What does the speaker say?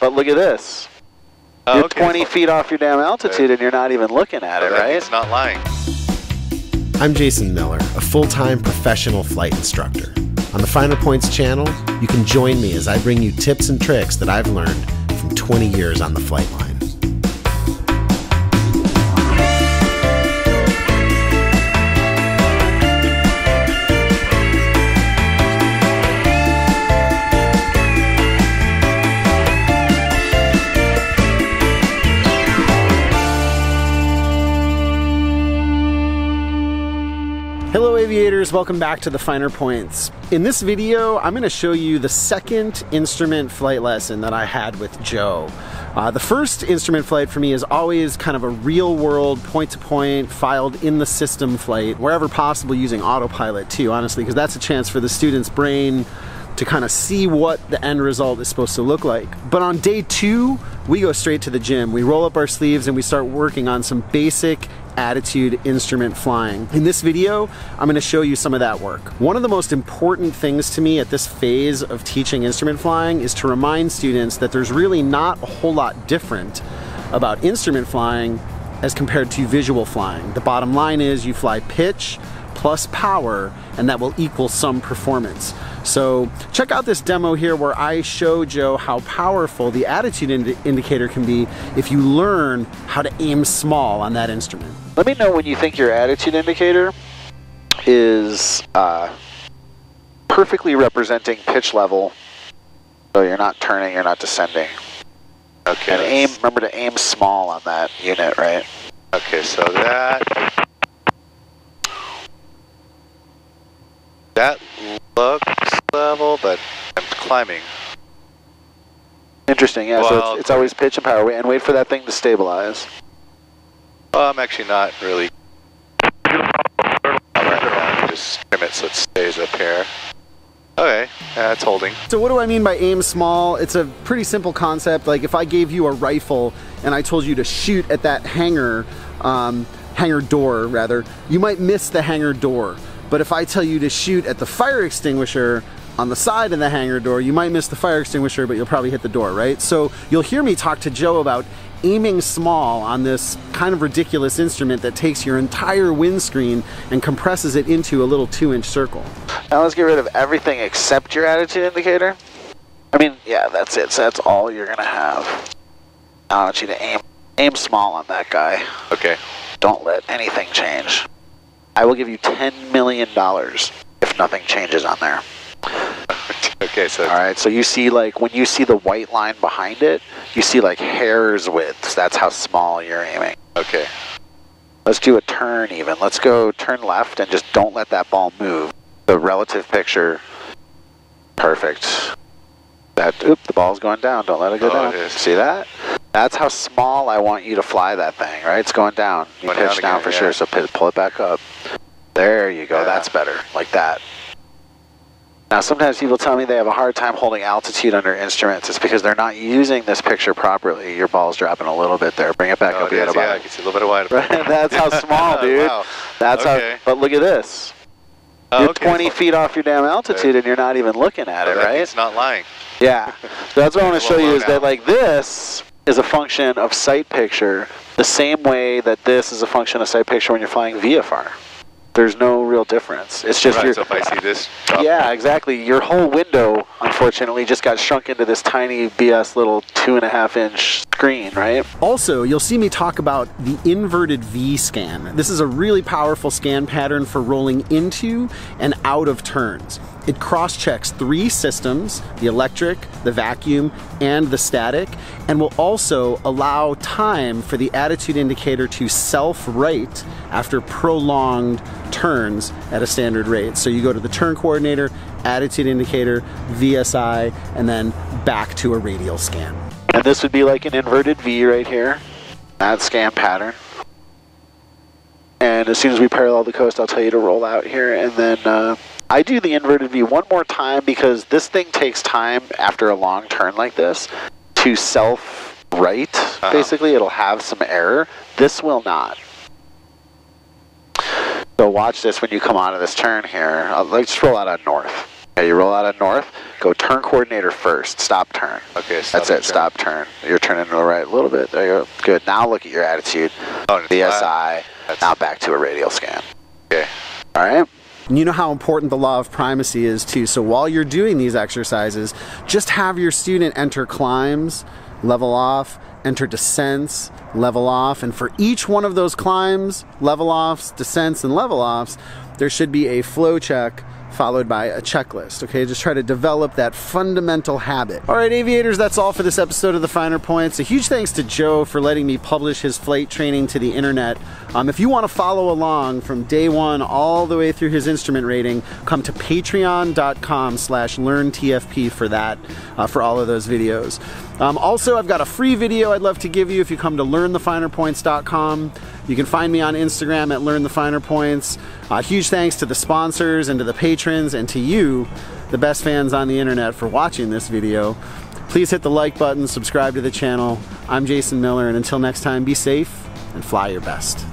but look at this. Oh, You're okay. 20 feet off your damn altitude and you're not even looking at it, right? It's not lying. I'm Jason Miller, a full time professional flight instructor. On the Finer Points channel, you can join me as I bring you tips and tricks that I've learned from 20 years on the flight line. Hello aviators, welcome back to the Finer Points. In this video, I'm going to show you the second instrument flight lesson that I had with Joe. Uh, the first instrument flight for me is always kind of a real world point to point filed in the system flight, wherever possible using autopilot too, honestly, because that's a chance for the student's brain to kind of see what the end result is supposed to look like. But on day two, we go straight to the gym. We roll up our sleeves and we start working on some basic attitude instrument flying. In this video, I'm going to show you some of that work. One of the most important things to me at this phase of teaching instrument flying is to remind students that there's really not a whole lot different about instrument flying as compared to visual flying. The bottom line is you fly pitch plus power and that will equal some performance. So check out this demo here where I show Joe how powerful the attitude indi indicator can be if you learn how to aim small on that instrument. Let me know when you think your attitude indicator is uh, perfectly representing pitch level. So you're not turning, you're not descending. Okay. And aim, remember to aim small on that unit, right? Okay, so that that looks level, but I'm climbing. Interesting, yeah. so it's, it's always pitch and power, and wait for that thing to stabilize. I'm actually not really. I'll wrap it around and just trim it so it stays up here. Okay, yeah, it's holding. So what do I mean by aim small? It's a pretty simple concept. Like if I gave you a rifle and I told you to shoot at that hangar, um, hangar door rather, you might miss the hangar door. But if I tell you to shoot at the fire extinguisher on the side of the hangar door, you might miss the fire extinguisher, but you'll probably hit the door, right? So you'll hear me talk to Joe about aiming small on this kind of ridiculous instrument that takes your entire windscreen and compresses it into a little two inch circle. Now let's get rid of everything except your attitude indicator. I mean, yeah, that's it. So that's all you're gonna have. I want you to aim aim small on that guy. Okay. Don't let anything change. I will give you ten million dollars if nothing changes on there. okay, so All right. So you see, like when you see the white line behind it, you see like hairs widths. That's how small you're aiming. okay. Let's do a turn even. Let's go turn left and just don't let that ball move. The relative picture. Perfect. That oop, the ball's going down. Don't let it go Oh, down. it. See that? That's how small I want you to fly that thing, right? It's going down. You Going pitch down down, again, for yeah. sure, so pull it back up. There you go. Yeah. That's better. Like that. Now, sometimes people tell me they have a hard time holding altitude under instruments. It's because they're not using this picture properly. Your ball's dropping a little bit there. Bring it back Oh, up it is, yeah, about I can see a little bit of white. Right, that's how small, dude. Wow. That's Okay. how. But look at this. Oh, You're okay, 20 so- feet off your damn altitude, and you're not even looking at Oh, it, right? It's not lying. Yeah. So that's what I want to show you is that like this is a function of sight picture, the same way that this is a function of sight picture when you're flying VFR. There's no real difference. It's just Right, your so if I see this drop, yeah, exactly. Your whole window, unfortunately, just got shrunk into this tiny BS little two and a half inch screen, right? Also, you'll see me talk about the inverted V scan. This is a really powerful scan pattern for rolling into and out of turns. It cross checks three systems the electric, the vacuum, and the static, and will also allow time for the attitude indicator to self right after prolonged turns at a standard rate. So you go to the turn coordinator, attitude indicator, VSI, and then back to a radial scan. And this would be like an inverted V right here, that scan pattern. And as soon as we parallel the coast, I'll tell you to roll out here. And then uh, I do the inverted V one more time because this thing takes time after a long turn like this to self right. Uh-huh. Basically, it'll have some error. This will not. So watch this when you come out of this turn here. Uh, let's roll out on north. Okay, you roll out of north, go turn coordinator first, stop turn. Okay, That's turn. it, stop turn. You're turning to the right a little bit. There you go. Good. Now look at your attitude. Oh, The flat. SI. That's- Now back to a radial scan. Okay. All right. And you know how important the law of primacy is too. So while you're doing these exercises, just have your student enter climbs, level off, enter descents, level off, and for each one of those climbs, level offs, descents, and level offs, there should be a flow check followed by a checklist. Okay, just try to develop that fundamental habit. All right, aviators, that's all for this episode of the Finer Points. A huge thanks to Joe for letting me publish his flight training to the internet. Um, if you want to follow along from day one all the way through his instrument rating, come to patreon.com slash learntfp for that, uh, for all of those videos. Um, also, I've got a free video I'd love to give you if you come to learnthefinerpoints.com. You can find me on Instagram at Learn the Finer Points. Uh, huge thanks to the sponsors and to the patrons and to you, the best fans on the internet, for watching this video. Please hit the like button, subscribe to the channel. I'm Jason Miller, and until next time, be safe and fly your best.